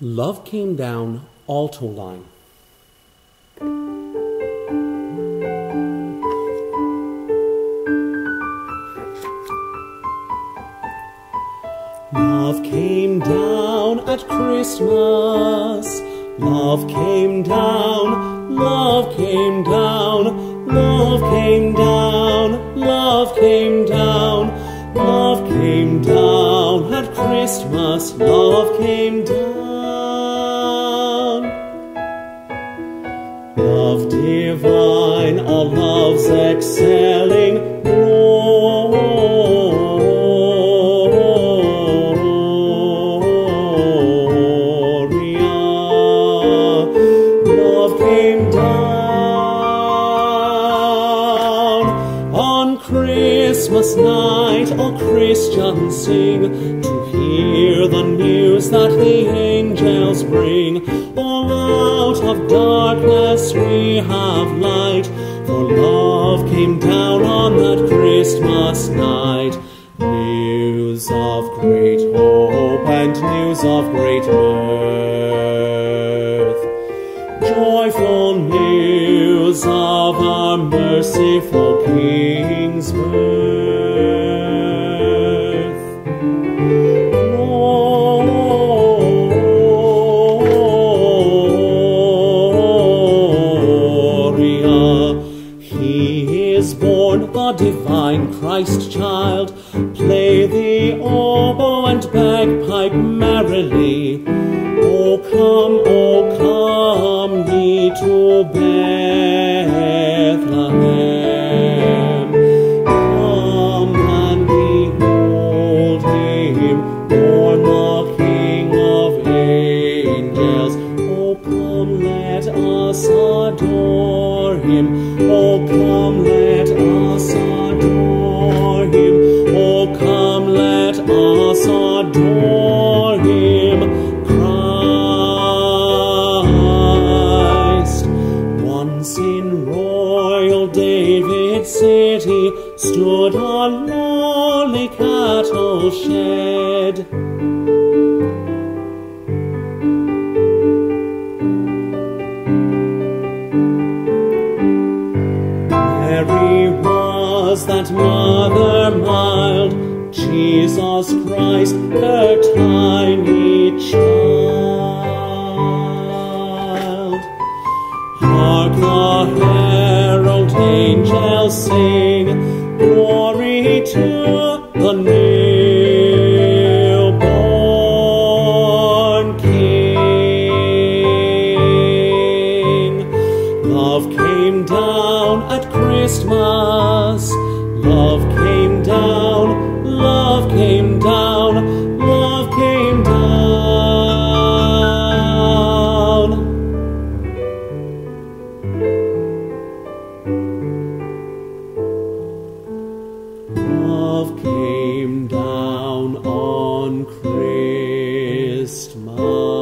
Love came down alto line. Love came down at Christmas. Love came down, love came down, love came down, love came down, Christmas. Love came down. Love divine, all love's excelling. Christmas night. All Christians sing to hear the news that the angels bring. All out of darkness we have light, for love came down on that Christmas night. News of great hope and news of great mirth. Joyful news of our merciful King's birth. Gloria. He is born the divine Christ child. Play the oboe and bagpipe merrily. O come, O come to Bethlehem. David's city stood a lonely cattle shed. Mary was that mother mild, Jesus Christ, her tiny angels sing, glory to the newborn King. Love came down at Christmas. Love came down, love came down, Christmas.